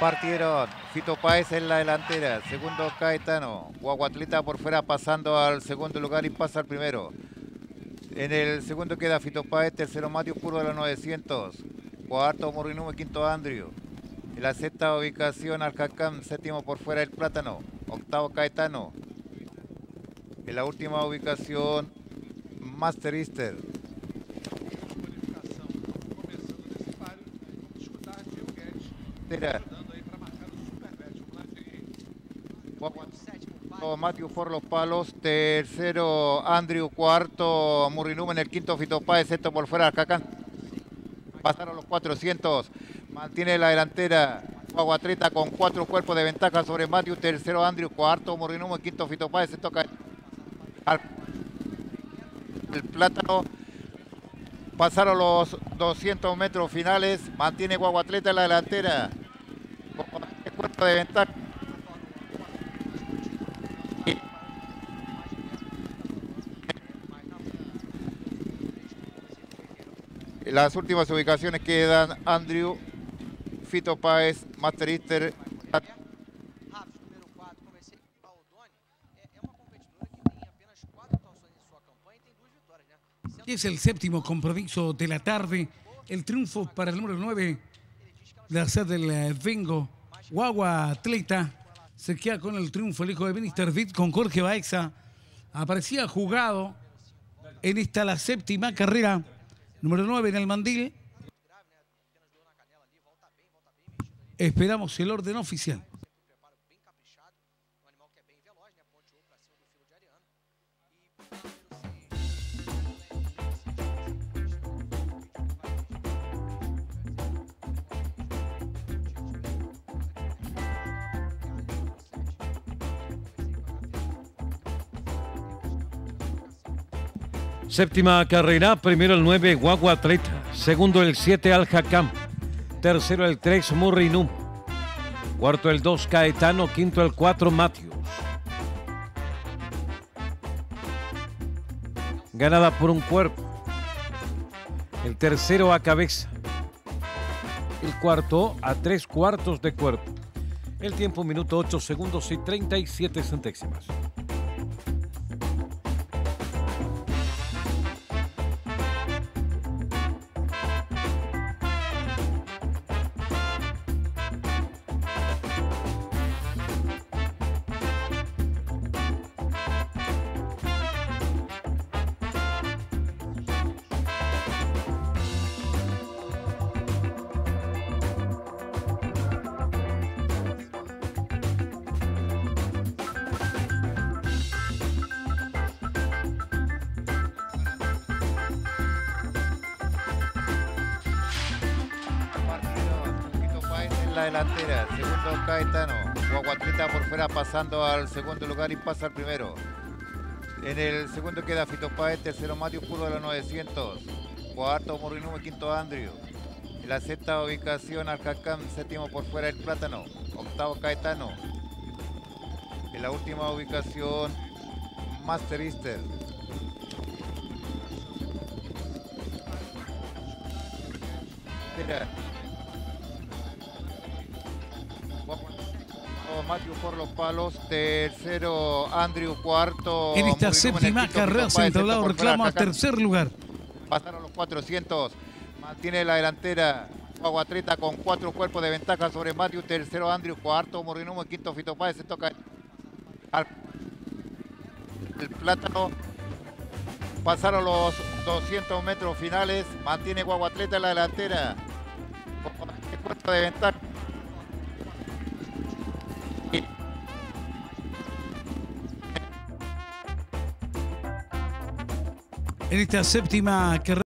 Partieron Fito Páez en la delantera, segundo Caetano, Guaguatleta por fuera pasando al segundo lugar y pasa al primero. En el segundo queda Fito Páez, tercero Matio Puro de los 900, cuarto Morrinume, quinto Andrew. En la sexta ubicación Alcacán, séptimo por fuera el Plátano, octavo Caetano. En la última ubicación Master Easter. Matthew por los palos, tercero Andrew, cuarto Murrinum en el quinto Fitopáez, sexto por fuera Cacán. Pasaron los 400, mantiene la delantera Aguatreta con cuatro cuerpos de ventaja sobre Matthew, tercero Andrew, cuarto Murrinum, quinto Fitopáez, sexto el plátano. Pasaron los 200 metros finales, mantiene Guaguatleta en la delantera. Con cuerpo de ventaja. Las últimas ubicaciones quedan Andrew, Fito Páez, Master Easter, Es el séptimo compromiso de la tarde. El triunfo para el número 9 de hacer del Vengo. Guagua Atleta se queda con el triunfo el hijo de Minister Vitt con Jorge Baexa. Aparecía jugado en esta la séptima carrera. Número 9 en el mandil. Esperamos el orden oficial. Séptima carrera, primero el 9 Guagua Atleta, segundo el 7 Al Hakam, tercero el 3 Murrinum, cuarto el 2 Caetano, quinto el 4 Matthews. Ganada por un cuerpo. El tercero a cabeza. El cuarto a tres cuartos de cuerpo. El tiempo minuto 8 segundos y 37 centésimas. La delantera, segundo Caetano, Guaguatleta por fuera pasando al segundo lugar y pasa al primero. En el segundo queda Fito Páez, tercero Mateo Puro de los 900, cuarto Morinume, quinto Andrew. En la sexta ubicación Alcacán, séptimo por fuera el Plátano, octavo Caetano. En la última ubicación Master Easter. Matthew por los palos, tercero Andrew, cuarto. En esta séptima carrera se entablado reclamo a tercer lugar. Pasaron los 400, mantiene la delantera Aguatreta con cuatro cuerpos de ventaja sobre Matthew, tercero Andrew, cuarto Morinumo, quinto Fito Páez, se toca el plátano. Pasaron los 200 metros finales, mantiene Guaguatleta en la delantera. Con cuerpo de ventaja. En esta séptima carrera.